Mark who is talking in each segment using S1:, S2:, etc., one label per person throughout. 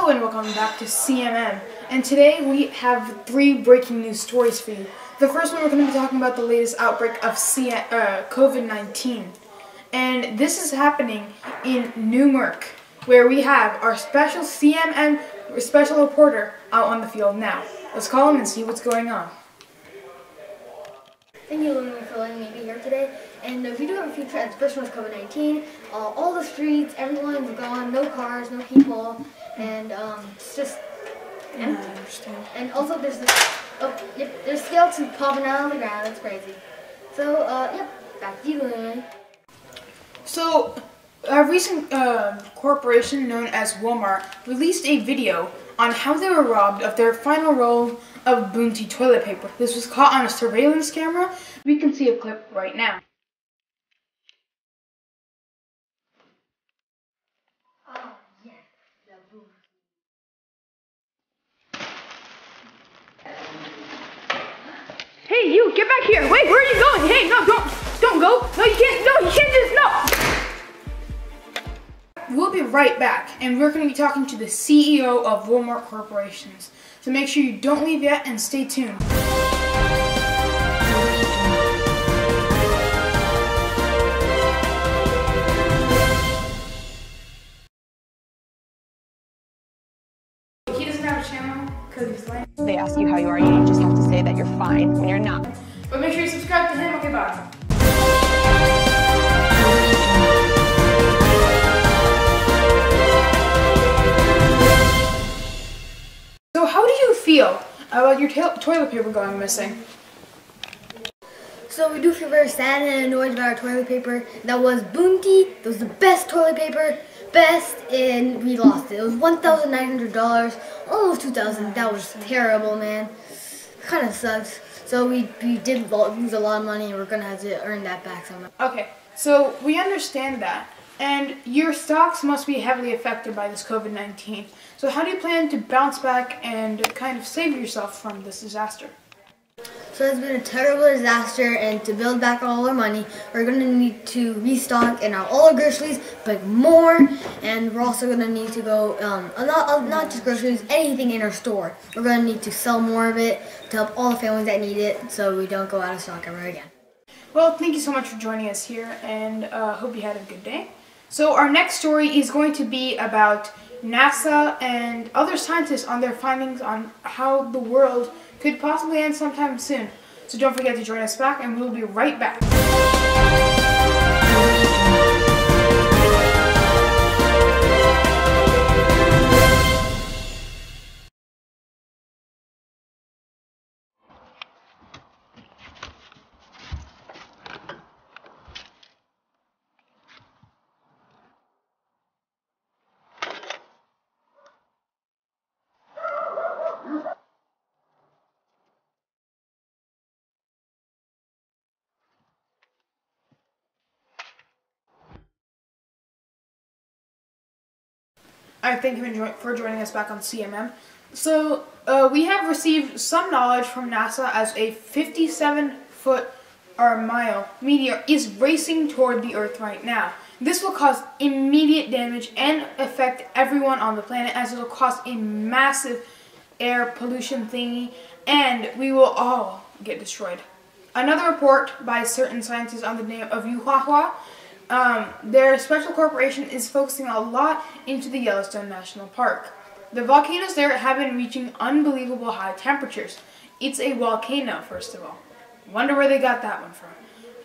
S1: back to CMM, and today we have three breaking news stories for you. The first one, we're going to be talking about the latest outbreak of uh, COVID-19, and this is happening in Newark, where we have our special CMM special reporter out on the field now. Let's call him and see what's going on.
S2: Thank you, Lily, for letting me be here today. And uh, we do have a few trends. First one COVID-19. Uh, all the streets, everyone's gone. No cars, no people, and um, it's just
S1: understand.
S2: And also, there's this. Oh, yep. There's skeletons popping out on the ground. That's crazy. So, uh, yep. Back to you, Lily.
S1: So, a recent uh, corporation known as Walmart released a video on how they were robbed of their final roll of Bounty toilet paper. This was caught on a surveillance camera. We can see a clip right now.
S2: Oh, yes.
S1: Hey, you, get back here. Wait, where are you going? Hey, no, don't, don't go. No, you can't, no, you can't just, no. We'll be right back, and we're going to be talking to the CEO of Walmart Corporations. So make sure you don't leave yet and stay tuned. He doesn't have a channel because he's lame.
S3: They ask you how you are, you just have to say that you're fine when you're not.
S1: But make sure you subscribe to him. Okay, bye. Your to- toilet paper going missing?
S2: So we do feel very sad and annoyed about our toilet paper. That was Bounty. That was the best toilet paper, best, and we lost it. It was one thousand nine hundred dollars, almost two thousand. That was terrible, man. Kind of sucks. So we we did lose a lot of money, and we're gonna have to earn that back somehow.
S1: Okay, so we understand that. And your stocks must be heavily affected by this COVID 19. So, how do you plan to bounce back and kind of save yourself from this disaster?
S2: So it's been a terrible disaster, and to build back all our money, we're gonna need to restock in our all our groceries, but more, and we're also gonna need to go um, not not just groceries, anything in our store. We're gonna need to sell more of it to help all the families that need it, so we don't go out of stock ever again.
S1: Well, thank you so much for joining us here, and uh, hope you had a good day. So, our next story is going to be about NASA and other scientists on their findings on how the world could possibly end sometime soon. So, don't forget to join us back, and we'll be right back. I thank you for joining us back on CMM. So, uh, we have received some knowledge from NASA as a 57 foot or mile meteor is racing toward the Earth right now. This will cause immediate damage and affect everyone on the planet as it will cause a massive air pollution thingy and we will all get destroyed. Another report by certain scientists on the name of Yuhua um, their special corporation is focusing a lot into the Yellowstone National Park. The volcanoes there have been reaching unbelievable high temperatures. It's a volcano, first of all. Wonder where they got that one from.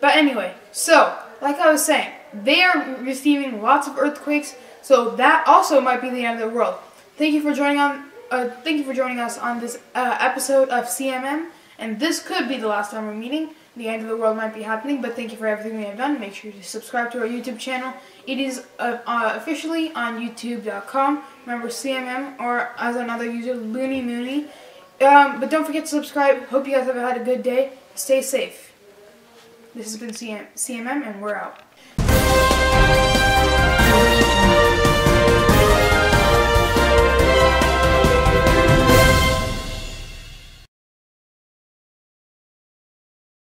S1: But anyway, so, like I was saying, they are receiving lots of earthquakes, so that also might be the end of the world. Thank you for joining on. Uh, thank you for joining us on this uh, episode of CMM, and this could be the last time we're meeting. The end of the world might be happening, but thank you for everything we have done. Make sure to subscribe to our YouTube channel. It is uh, uh, officially on YouTube.com. Remember CMM or as another user, Luny Moony. Um, but don't forget to subscribe. Hope you guys have had a good day. Stay safe. This has been CM- CMM, and we're out.